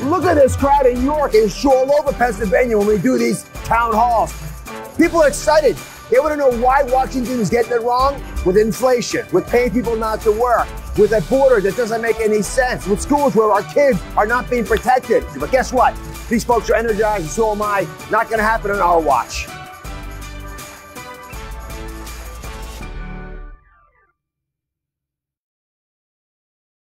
Look at this crowd in York and it's all over Pennsylvania when we do these town halls. People are excited. They want to know why Washington is getting it wrong with inflation, with paying people not to work, with a border that doesn't make any sense, with schools where our kids are not being protected. But guess what? These folks are energized, and so am I. Not going to happen on our watch.